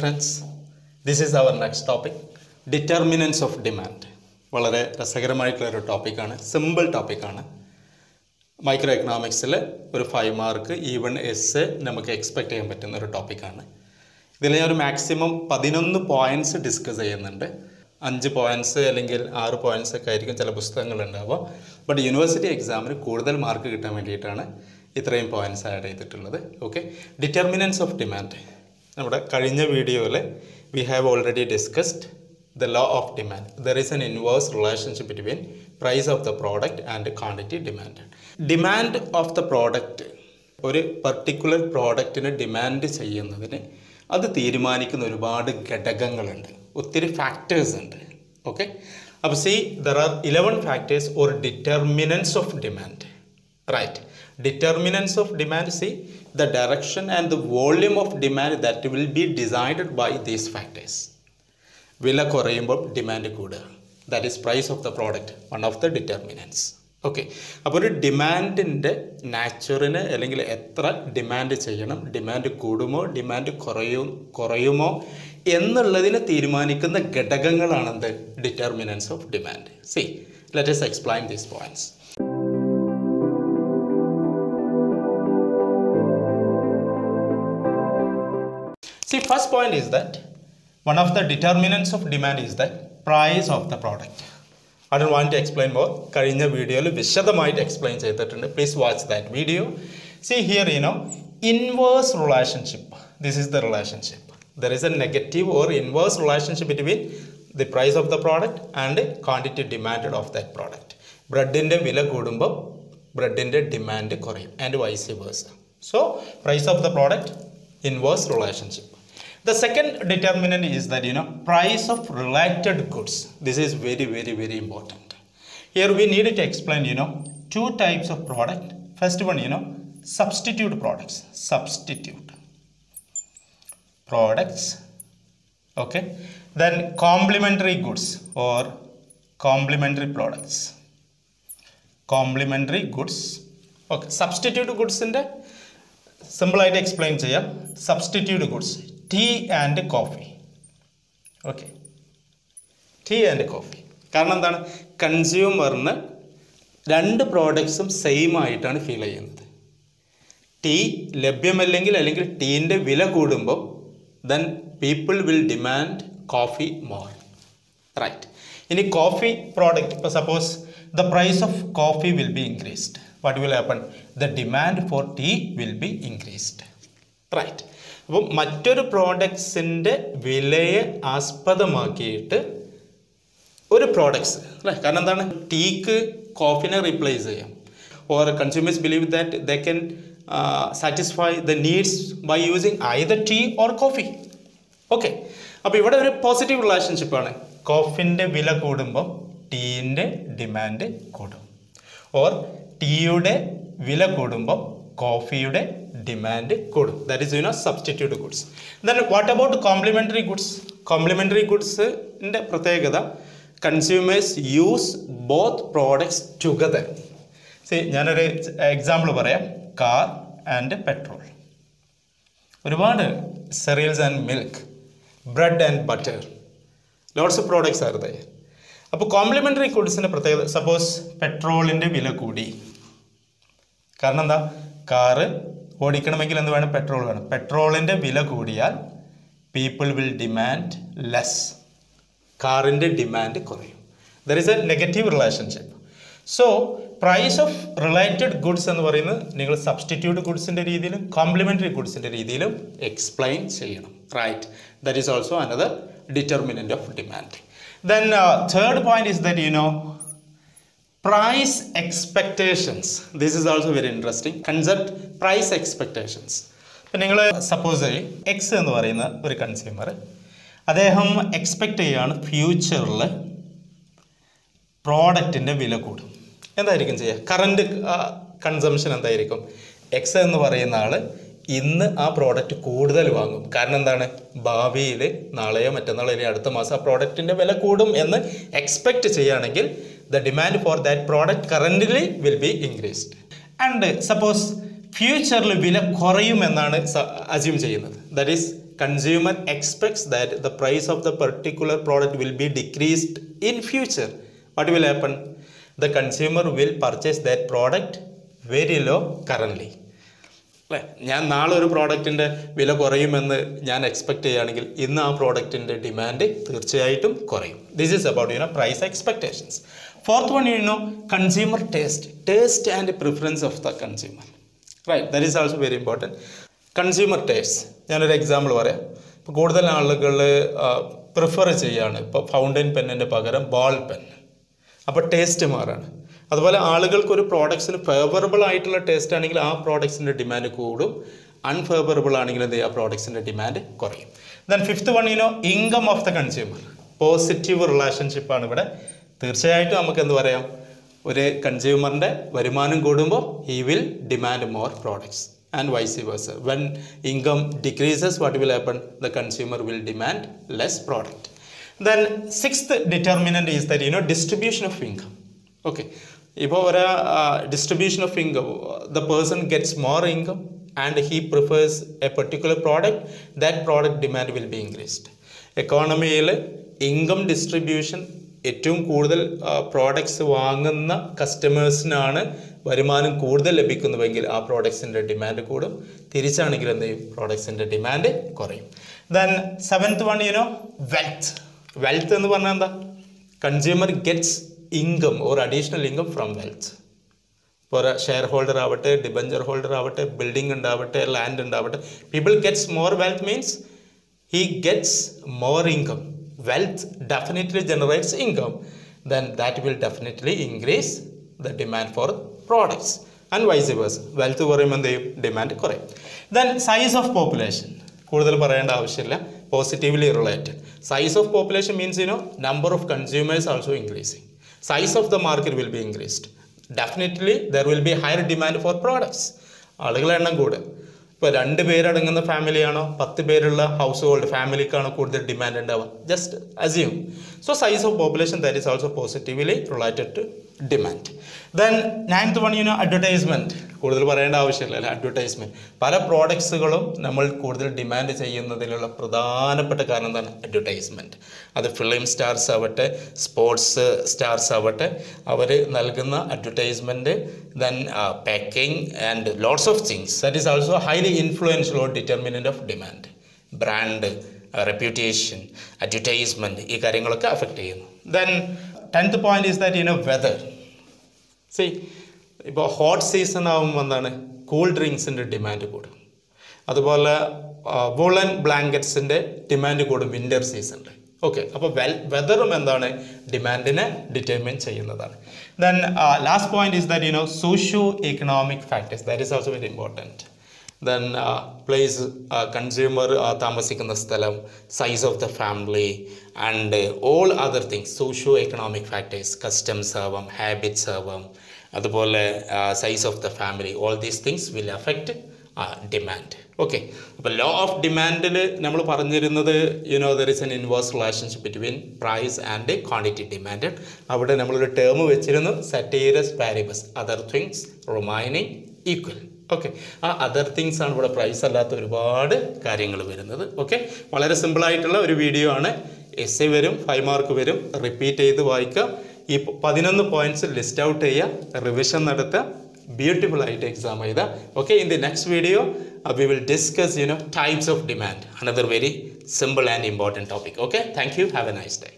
Friends this is our next topic determinants of demand വളരെ രസകരമായിട്ടുള്ള ഒരു ടോപ്പിക്കാണ് സിമ്പിൾ ടോപ്പിക്കാണ് മൈക്രോ എക്കണോമിക്സിൽ ഒരു ഫൈവ് മാർക്ക് ഈവൺ എസ് നമുക്ക് എക്സ്പെക്റ്റ് ചെയ്യാൻ പറ്റുന്ന ഒരു ടോപ്പിക്കാണ് ഇതിൽ ഞാൻ ഒരു മാക്സിമം പതിനൊന്ന് പോയിന്റ്സ് ഡിസ്കസ് ചെയ്യുന്നുണ്ട്. അഞ്ച് പോയിന്റ്സ് അല്ലെങ്കിൽ ആറ് പോയിന്റ്സ് ഒക്കെ ആയിരിക്കും ചില പുസ്തകങ്ങൾ ഉണ്ടാവുക. ബട്ട് യൂണിവേഴ്സിറ്റി എക്സാമിന് കൂടുതൽ മാർക്ക് കിട്ടാൻ വേണ്ടിയിട്ടാണ് ഇത്രയും പോയിന്റ്സ് ആഡ് ചെയ്തിട്ടുള്ളത്. ഓക്കെ ഡിറ്റർമിനൻസ് ഓഫ് ഡിമാൻഡ് നമ്മുടെ കഴിഞ്ഞ വീഡിയോയിൽ we have already discussed the law of demand there is an inverse relationship between price of the product and quantity demand demand of the product ഒരു particular പ്രോഡക്റ്റിന് demand ചെയ്യുന്നതിന് അത് തീരുമാനിക്കുന്ന ഒരുപാട് ഘടകങ്ങളുണ്ട്. ഒത്തിരി ഫാക്ടേഴ്സ് ഉണ്ട്. ഓക്കെ അപ്പോൾ see there are eleven factors or determinants of demand right determinants of demand see the direction and the volume of demand that will be decided by these factors. വില കുറയുമ്പോൾ ഡിമാൻഡ് കൂടുക. That is price of the product one of the determinants okay അപ്പോൾ ഒരു ഡിമാൻഡിന്റെ നാച്ചുറിന് അല്ലെങ്കിൽ എത്ര demand ചെയ്യണം demand കൂടുമോ demand കുറയും കുറയുമോ എന്നുള്ളതിനെ തീരുമാനിക്കുന്ന ഘടകങ്ങളാണെന്ത് determinants of demand see let's explain these points See, first point is that one of the determinants of demand is the price of the product. I don't want to explain more. കഴിഞ്ഞ വീഡിയോയിൽ വിശദമായിട്ട് explain ചെയ്തിട്ടുണ്ട്. Please watch that video see here you know inverse relationship this is the relationship there is a negative or inverse relationship between the price of the product and quantity demand of that product ബ്രെഡിന്റെ വില കൂടുമ്പോൾ ബ്രെഡിന്റെ demand കുറയും and vice versa so price of the product inverse relationship The second determinant is that you know price of related goods. This is very very very important. Here we needed to explain you know two types of product. First one you know substitute products. Substitute products. Okay. Then complementary goods or complementary products. Complementary goods. Okay. Substitute goods in the സിമ്പിളായിട്ട് explain ചെയ്യാം substitute goods Tea and coffee okay tea and coffee കാരണം എന്താണ്? കൺസ്യൂമറിന് രണ്ട് പ്രോഡക്ട്സും same ആയിട്ടാണ് feel ചെയ്യുന്നത്. Tea ലഭ്യമല്ലെങ്കിൽ അല്ലെങ്കിൽ ടീന്റെ വില കൂടുമ്പോൾ then people will demand coffee more right ഇനി കോഫി പ്രോഡക്റ്റ് ഇപ്പോൾ suppose the price of coffee will be increased what will happen the demand for tea will be increased right അപ്പം മറ്റൊരു പ്രോഡക്ട്സിന്റെ വിലയെ ആസ്പദമാക്കിയിട്ട് ഒരു പ്രോഡക്ട്സ്. അല്ലേ? കാരണം എന്താണ്? ടീക്ക് കോഫിനെ റീപ്ലേസ് ചെയ്യാം. Or consumers believe that they can satisfy the needs by using either tea or coffee okay അപ്പോൾ ഇവിടെ ഒരു പോസിറ്റീവ് റിലേഷൻഷിപ്പാണ് കോഫിന്റെ വില കൂടുമ്പോൾ ടീന്റെ ഡിമാൻഡ് കൂടും. ഓർ ടീയുടെ വില കൂടുമ്പോൾ കോഫിയുടെ ഡിമാൻഡ് കൂടും. That is you know substitute goods then what about complementary goods complementary ഗുഡ്സിന്റെ പ്രത്യേകത consumers use both products together see ഞാനൊരു എക്സാമ്പിൾ പറയാം. കാർ ആൻഡ് പെട്രോൾ ഒരുപാട് cereals and milk bread and butter lots of products are അപ്പോൾ complementary ഗുഡ്സിന്റെ പ്രത്യേകത suppose പെട്രോളിന്റെ വില കൂടി. കാരണം എന്താ? കാറ് ഓടിക്കണമെങ്കിൽ എന്ത് വേണം? പെട്രോൾ വേണം. പെട്രോളിന്റെ വില കൂടിയാൽ പീപ്പിൾ വിൽ ഡിമാൻഡ് ലെസ് കാറിന്റെ ഡിമാൻഡ് കുറയും. There is a negative relationship so price of related goods എന്ന് പറയുന്നത് നിങ്ങൾ സബ്സ്റ്റിറ്റ്യൂട്ട് ഗുഡ്സിന്റെ രീതിയിലും കോംപ്ലിമെന്ററി ഗുഡ്സിന്റെ രീതിയിലും എക്സ്പ്ലെയിൻ ചെയ്യണം. Right that is also another determinant of demand then third point is that you know price expectations this is also very interesting concept price expectations ഇപ്പം നിങ്ങൾ suppose X എന്ന് പറയുന്ന ഒരു കൺസ്യൂമർ അദ്ദേഹം expect ചെയ്യുകയാണ് ഫ്യൂച്ചറിൽ പ്രോഡക്റ്റിന്റെ വില കൂടും. എന്തായിരിക്കും ചെയ്യുക കറന്റ് കൺസംഷൻ എന്തായിരിക്കും? എക്സ് എന്ന് പറയുന്ന ആൾ ഇന്ന് ആ പ്രോഡക്റ്റ് കൂടുതൽ വാങ്ങും. കാരണം എന്താണ്? ഭാവിയിൽ നാളെയോ മറ്റന്നാളോ ഇനി അടുത്ത മാസം ആ പ്രോഡക്റ്റിന്റെ വില കൂടും എന്ന് എക്സ്പെക്റ്റ് ചെയ്യുകയാണെങ്കിൽ the demand for that product currently will be increased and suppose ഫ്യൂച്ചറിൽ വില കുറയുമെന്നാണ് അസ്യൂം ചെയ്യുന്നത്. That is consumer expects that the price of the particular product will be decreased in future what will happen the consumer will purchase that product very low currently. അല്ലേ? ഞാൻ നാളെ ഒരു പ്രോഡക്റ്റിന്റെ വില കുറയുമെന്ന് ഞാൻ എക്സ്പെക്ട് ചെയ്യുകയാണെങ്കിൽ ഇന്ന് ആ പ്രോഡക്റ്റിന്റെ ഡിമാൻഡ് തീർച്ചയായിട്ടും കുറയും. This is about you know price expectations fourth one you know consumer taste taste and preference of the consumer right that is also very important consumer taste ഞാനൊരു എക്സാമ്പിൾ പറയാം. ഇപ്പോൾ കൂടുതൽ ആളുകൾ പ്രിഫർ ചെയ്യുകയാണ്. ഇപ്പോൾ ഫൗണ്ടൻ പെന്നിന്റെ പകരം ബോൾ പെൻ അപ്പോൾ ടേസ്റ്റ് മാറാണ്. അതുപോലെ ആളുകൾക്ക് ഒരു പ്രോഡക്ട്സിന് ഫേവറബിൾ ആയിട്ടുള്ള ടേസ്റ്റ് ആണെങ്കിൽ ആ പ്രോഡക്ട്സിന്റെ ഡിമാൻഡ് കൂടും. അൺഫേവറബിൾ ആണെങ്കിൽ എന്ത് ചെയ്യുക? പ്രോഡക്ട്സിന്റെ ഡിമാൻഡ് കുറയും. Then fifth one you know income of the consumer positive റിലേഷൻഷിപ്പാണ് ഇവിടെ. തീർച്ചയായിട്ടും നമുക്ക് എന്ത് പറയാം? ഒരു കൺസ്യൂമറിന്റെ വരുമാനം കൂടുമ്പോൾ he will demand more products and vice versa when income decreases what will happen the consumer will demand less product then sixth determinant is that you know distribution of income okay ഇപ്പോൾ ഒരു distribution of income the person gets more income and he prefers a particular product that product demand will be increased എക്കോണമിയിൽ income distribution ഏറ്റവും കൂടുതൽ products വാങ്ങുന്ന കസ്റ്റമേഴ്സിനാണ് വരുമാനം കൂടുതൽ ലഭിക്കുന്നുവെങ്കിൽ ആ പ്രോഡക്ട്സിന്റെ demand കൂടും. തിരിച്ചാണെങ്കിൽ എന്ത് ചെയ്യും? പ്രോഡക്ട്സിന്റെ ഡിമാൻഡ് കുറയും. Then seventh one you know wealth wealth എന്ന് പറഞ്ഞാൽ എന്താ? Consumer gets income or additional income from wealth ഇപ്പോൾ ഷെയർ ഹോൾഡർ ആവട്ടെ ഡിബഞ്ചർ ഹോൾഡർ ആവട്ടെ ബിൽഡിംഗ് ഉണ്ടാവട്ടെ ലാൻഡ് ഉണ്ടാവട്ടെ people gets more wealth means he gets more income wealth definitely generates income then that will definitely increase the demand for products and vice versa. Wealth കുറയുമ്പോൾ എന്ത് ചെയ്യും? Demand കുറയും. Then size of population കൂടുതൽ പറയേണ്ട ആവശ്യമില്ല. Positively related size of population means you know number of consumers also increasing size of the market will be increased definitely there will be higher demand for products ആളുകളുടെ എണ്ണം കൂടും. ഇപ്പോൾ രണ്ട് പേരടങ്ങുന്ന ഫാമിലിയാണോ പത്ത് പേരുള്ള ഹൗസ് ഹോൾഡ് ഫാമിലിക്കാണോ കൂടുതൽ ഡിമാൻഡ് ഉണ്ടാവുക? Just assume so size of population that is also positively related to demand then ninth one you know advertisement കൂടുതൽ പറയേണ്ട ആവശ്യമില്ല അല്ലെ? അഡ്വർടൈസ്മെന്റ് പല പ്രോഡക്ട്സുകളും നമ്മൾ കൂടുതൽ ഡിമാൻഡ് ചെയ്യുന്നതിലുള്ള പ്രധാനപ്പെട്ട കാരണം എന്താണ്? അഡ്വർടൈസ്മെന്റ് അത് ഫിലിം സ്റ്റാർസ് ആവട്ടെ സ്പോർട്സ് സ്റ്റാർസ് ആവട്ടെ അവർ നൽകുന്ന advertisement then packing and lots of things that is also highly influential or determinant of demand brand reputation advertisement ഈ കാര്യങ്ങളൊക്കെ അഫക്റ്റ് ചെയ്യുന്നു. Then tenth point is that you know weather see ഇപ്പോൾ hot season ആകുമ്പോൾ എന്താണ്? Cool ഡ്രിങ്ക്സിന്റെ demand കൂടും. അതുപോലെ woollen ബ്ലാങ്കറ്റ്സിന്റെ ഡിമാൻഡ് കൂടും വിന്റർ സീസണിൽ ഓക്കെ അപ്പോൾ വെൽ വെതറും എന്താണ്? ഡിമാൻഡിനെ ഡിറ്റർമിൻ ചെയ്യുന്നതാണ്. Then last point is that you know socio economic factors that is also very important then place consumer താമസിക്കുന്ന സ്ഥലം size of the family and all other things socio economic factors customs ആവാം habits ആവാം അതുപോലെ size of the family all these things will affect demand okay അപ്പോൾ law of ഡിമാൻഡിൽ നമ്മൾ പറഞ്ഞിരുന്നത് you know there is an inverse relationship between price and quantity demand അവിടെ നമ്മളൊരു term വെച്ചിരുന്നു ceteris paribus other things remaining equal okay ആ other things ആണ് ഇവിടെ പ്രൈസ് അല്ലാത്ത ഒരുപാട് കാര്യങ്ങൾ വരുന്നത്. ഓക്കെ വളരെ സിമ്പിളായിട്ടുള്ള ഒരു വീഡിയോ ആണ്. എസ് വരും ഫൈവ് മാർക്ക് വരും. റിപ്പീറ്റ് ചെയ്ത് വായിക്കുക. ഈ പതിനൊന്ന് പോയിന്റ്സ് ലിസ്റ്റ് ഔട്ട് ചെയ്യുക. റിവിഷൻ നടത്തുക. ബ്യൂട്ടിഫുൾ ആയിട്ട് എക്സാം എഴുതുക. Okay in the next video we will discuss you know types of demand another very simple and important topic okay thank you have a nice day